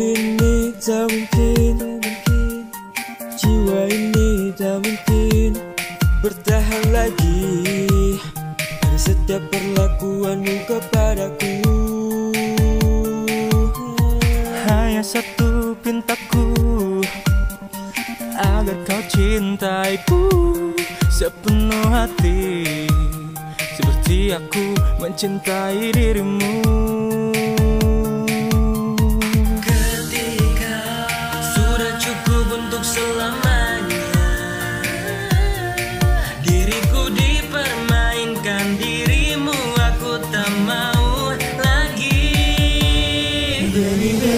sini tak mungkin Jiwa ini tak mungkin Bertahan lagi. Dari setiap perlakuanmu kepadaku. Hanya satu pintaku Agar kau cintaiku Sepenuh hati. Seperti aku mencintai dirimu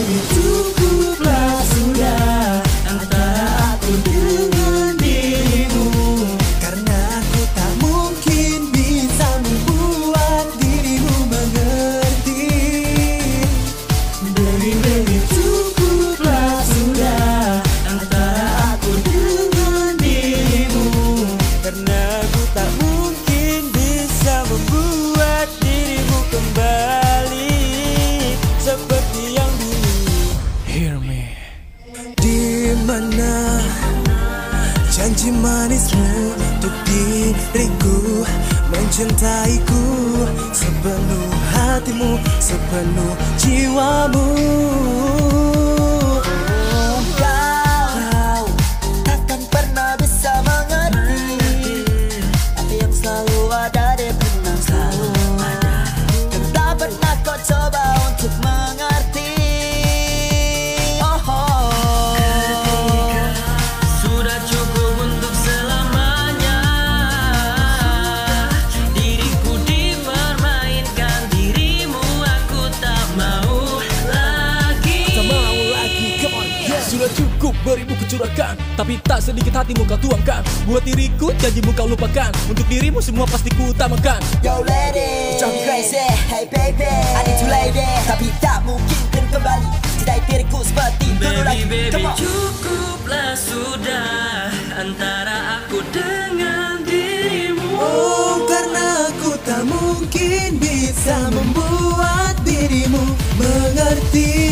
do Mencintaiku. Sepenuh hatimu Sepenuh jiwamu cukup beribu kecurahkan Tapi tak sedikit hatimu kau tuangkan. Buat diriku janjimu kau lupakan. Untuk dirimu semua pasti ku utamakan. Yo lady Don't crazy. Hey baby. I need to lady Tapi tak mungkin kan kembali. Cintai diriku seperti dulu lagi Come on. Cukuplah sudah Antara aku dengan dirimu. Oh karena aku tak mungkin bisa membuat dirimu mengerti